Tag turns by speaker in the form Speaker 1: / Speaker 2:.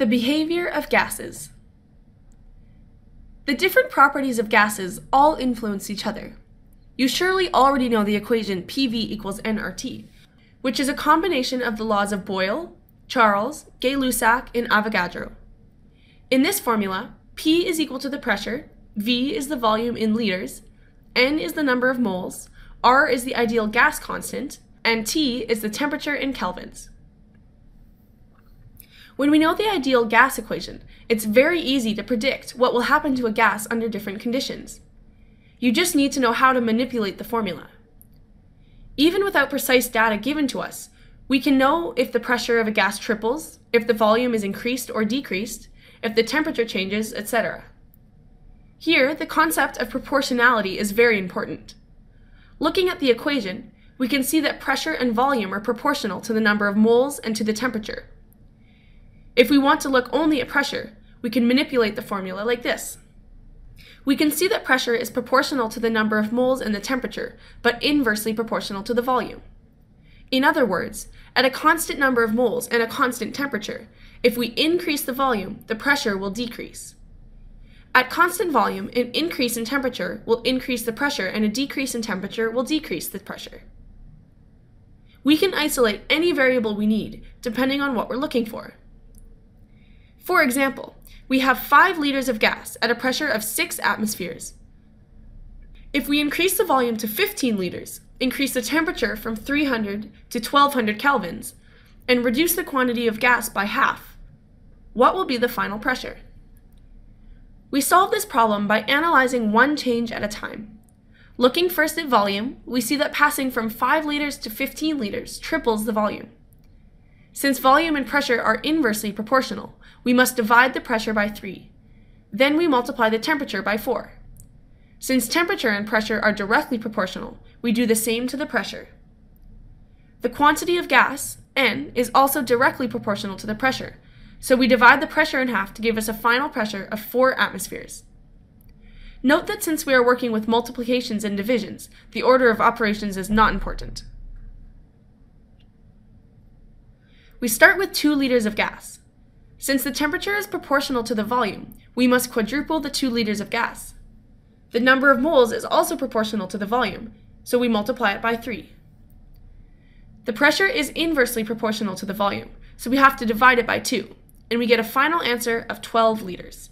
Speaker 1: The behavior of gases. The different properties of gases all influence each other. You surely already know the equation PV equals nRT, which is a combination of the laws of Boyle, Charles, Gay-Lussac, and Avogadro. In this formula, P is equal to the pressure, V is the volume in liters, N is the number of moles, R is the ideal gas constant, and T is the temperature in kelvins. When we know the ideal gas equation, it's very easy to predict what will happen to a gas under different conditions. You just need to know how to manipulate the formula. Even without precise data given to us, we can know if the pressure of a gas triples, if the volume is increased or decreased, if the temperature changes, etc. Here, the concept of proportionality is very important. Looking at the equation, we can see that pressure and volume are proportional to the number of moles and to the temperature. If we want to look only at pressure, we can manipulate the formula like this. We can see that pressure is proportional to the number of moles and the temperature, but inversely proportional to the volume. In other words, at a constant number of moles and a constant temperature, if we increase the volume, the pressure will decrease. At constant volume, an increase in temperature will increase the pressure and a decrease in temperature will decrease the pressure. We can isolate any variable we need, depending on what we're looking for. For example, we have 5 liters of gas at a pressure of 6 atmospheres. If we increase the volume to 15 liters, increase the temperature from 300 to 1200 kelvins, and reduce the quantity of gas by half, what will be the final pressure? We solve this problem by analyzing one change at a time. Looking first at volume, we see that passing from 5 liters to 15 liters triples the volume. Since volume and pressure are inversely proportional, we must divide the pressure by 3. Then we multiply the temperature by 4. Since temperature and pressure are directly proportional, we do the same to the pressure. The quantity of gas, N, is also directly proportional to the pressure, so we divide the pressure in half to give us a final pressure of 4 atmospheres. Note that since we are working with multiplications and divisions, the order of operations is not important. We start with 2 liters of gas. Since the temperature is proportional to the volume, we must quadruple the 2 liters of gas. The number of moles is also proportional to the volume, so we multiply it by 3. The pressure is inversely proportional to the volume, so we have to divide it by 2, and we get a final answer of 12 liters.